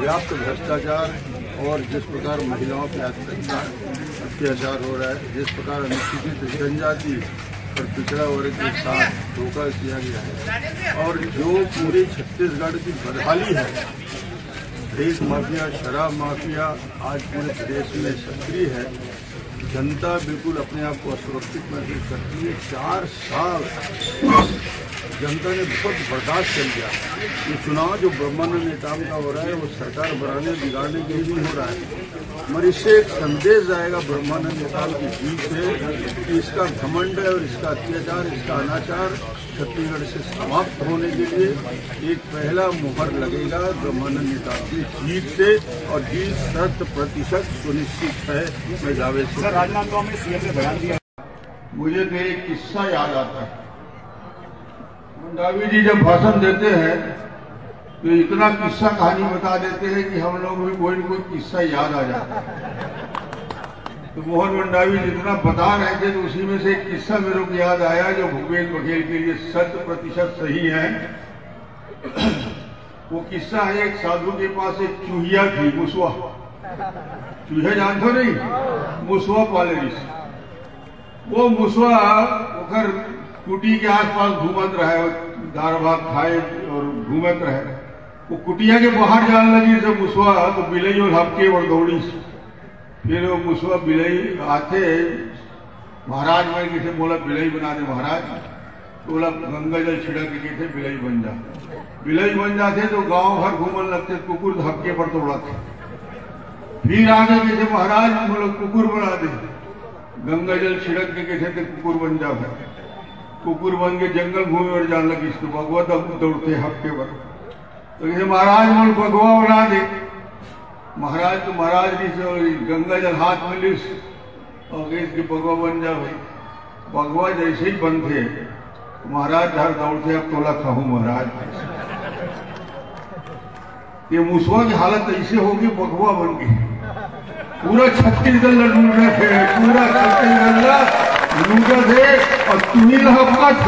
व्याप्त भ्रष्टाचार और जिस प्रकार महिलाओं पे अत्याचार हो रहा है, जिस प्रकार अनुसूचित जनजाति और पिछड़ा वर्ग के साथ धोखा किया गया है, और जो पूरे छत्तीसगढ़ की बदहाली है रेत माफिया, शराब माफिया, आज पूरे प्रदेश में सक्रिय है जनता बिल्कुल अपने आप को असुरक्षित महसूस करती है। चार साल जनता ने बहुत बर्दाश्त कर लिया। ये चुनाव जो ब्रह्मानंद नेताम का हो रहा है, वो सरकार बनाने बिगाड़ने के लिए हो रहा है। मगर इससे एक संदेश आएगा ब्रह्मानंद नेताम की जीत से कि इसका घमंड है और इसका अत्याचार, इसका अनाचार छत्तीसगढ़ से समाप्त होने के लिए एक पहला मुहर लगेगा ब्रह्मानंद नेताम की जीत से। और जीत शत प्रतिशत सुनिश्चित है, मैं सर राजनांदगांव में सीएम ने बयान दिया। मुझे तो एक किस्सा याद आता है। मंडावी जी जब भाषण देते हैं तो इतना किस्सा कहानी बता देते हैं कि हम लोग भी कोई न कोई किस्सा याद आ जाता है। तो मोहन मंडावी जितना बता रहे थे तो उसी में से एक किस्सा मेरे को याद आया, जो भूपेश बघेल के लिए शत प्रतिशत सही है। वो किस्सा है, एक साधु के पास एक चूहिया थी, मुसवा। चूहे जानते नहीं, मुसवा पाले वो मुसवा ओकर कुटी के आसपास घूमत रहे दार भात खाए और घूमत रहे। वो कुटिया के बाहर जाने लगी, जब मुसवा तो बिलई और हपके और दौड़ी। फिर वो मुसवा बिलई आते, महाराज मैं किसे बोला बिलई बना दे महाराज तो बोला, गंगा जल छिड़क के थे बिलई बन जा। बिलई बन जाते तो गाँव भर घूमने लगते, कुकुर धक्के पर दौड़ाते। फिर आगे कैसे महाराज बोला, कुकुर बना दे। गंगा जल छिड़क के कैसे थे कुकुर बन जा कुकुर बन के जंगल घूमे और जान लगी, इसको भगवत अब दौड़ते हफ़्ते पर तो कैसे महाराज बोल, भगवा बना दे। महाराज तो महाराज जी से गंगा जल हाथ में लिस, और इसके भगवा बन जा भाई। भगवा जैसे ही बन थे, महाराज घर दौड़ते, अब तोला खाऊ महाराज। ये मुसवा की हालत ऐसे होगी, भगवा बन गई। पूरा छत्तीसगढ़ लूट थे, पूरा छत्तीसगढ़ लूट थे, और तुम्ही लहपत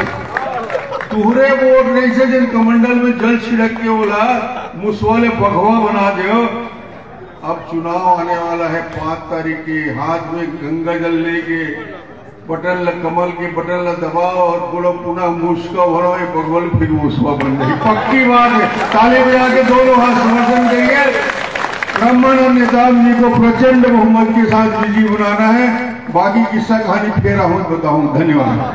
तुहरे वोट नहीं से जिन कमंडल में जल छिड़क के बोला, मुसवाले भगवा बना दो अब चुनाव आने वाला है पाँच तारीख के, हाथ में गंगा जल लेके, बटन ल कमल के बटन ल दबाओ और बोलो पुनः मुस्का भरो, ये भगवान फिर मुसवा बन गई। पक्की बात है। ताले बजा के दोनों हाथ समर्थन करिए। ब्रह्मानंद नेताब जी को प्रचंड बहुमत के साथ विजयी बनाना है। बाकी किस्सा कहानी फेरा हो, बताऊँ। धन्यवाद।